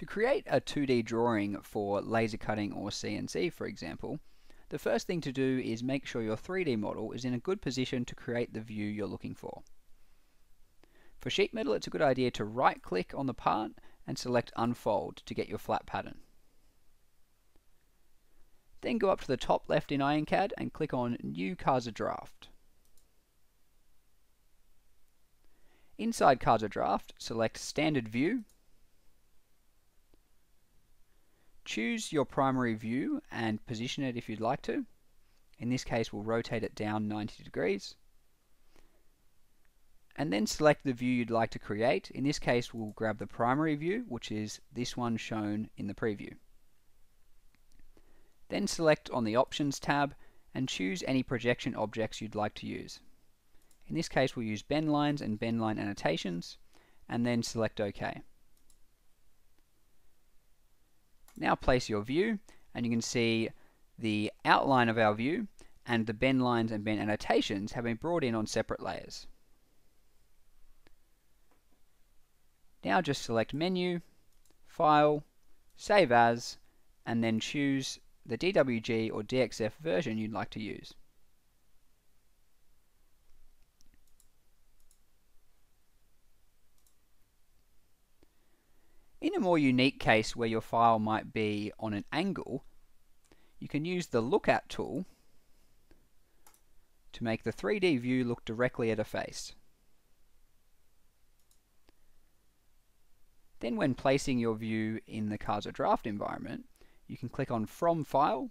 To create a 2D drawing for laser cutting or CNC, for example, the first thing to do is make sure your 3D model is in a good position to create the view you're looking for. For sheet metal, it's a good idea to right click on the part and select Unfold to get your flat pattern. Then go up to the top left in IronCAD and click on New CAXA Draft. Inside CAXA Draft, select Standard View Choose your primary view and position it if you'd like to. In this case, we'll rotate it down 90 degrees. And then select the view you'd like to create. In this case, we'll grab the primary view, which is this one shown in the preview. Then select on the Options tab and choose any projection objects you'd like to use. In this case, we'll use bend lines and bend line annotations, and then select OK. Now place your view and you can see the outline of our view and the bend lines and bend annotations have been brought in on separate layers. Now just select Menu, File, Save As, and then choose the DWG or DXF version you'd like to use. A more unique case where your file might be on an angle, you can use the Look At tool to make the 3D view look directly at a face. Then when placing your view in the CAXA Draft environment, you can click on From File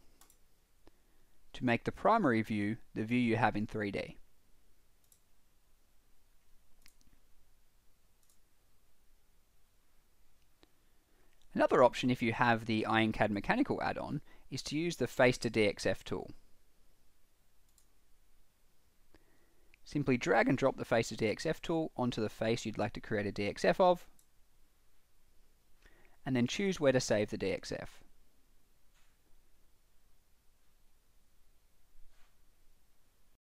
to make the primary view the view you have in 3D. Another option if you have the IronCAD Mechanical add-on is to use the Face to DXF tool. Simply drag and drop the Face to DXF tool onto the face you'd like to create a DXF of, and then choose where to save the DXF.